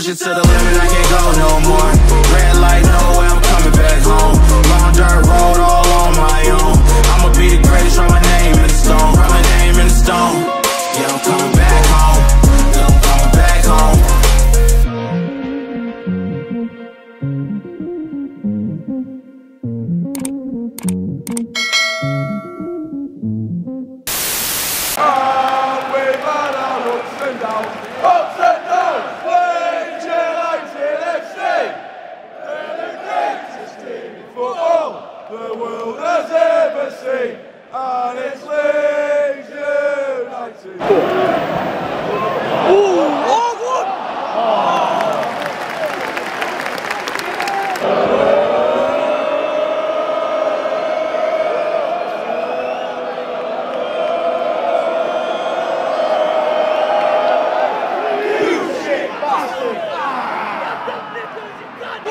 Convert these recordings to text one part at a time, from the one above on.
push it to the limit, I can't go no more. Red light, no way, I'm coming back home. Long dirt road, all on my own. I'ma be the greatest, write my name in the stone. Write my name in the stone. Yeah, I'm coming back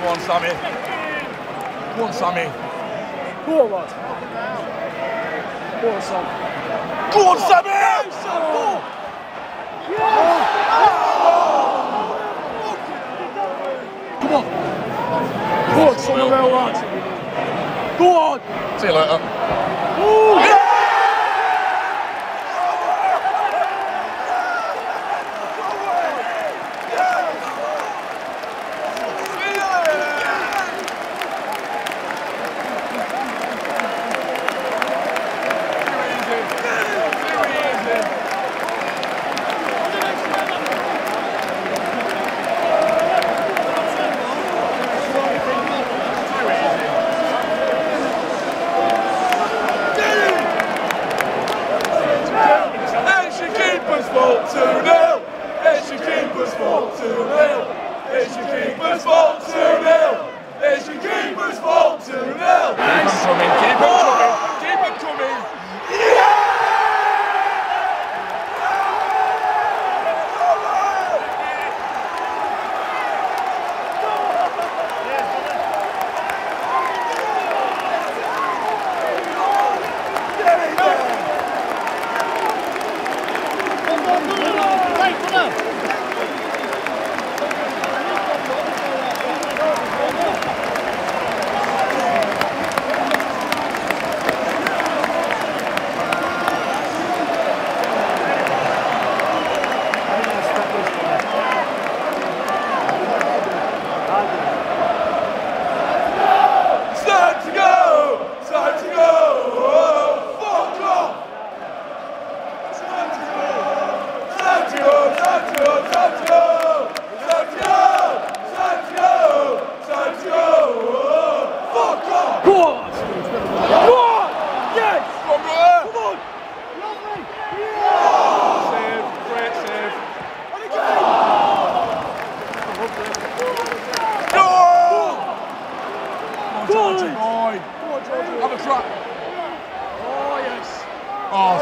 Go on, Sammy. Go on, Sammy. Go on, lad. Go on, Sam. Go on, Sammy! Come on. Go on, Summerville, lad. Go on. See you later. It's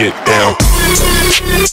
get down.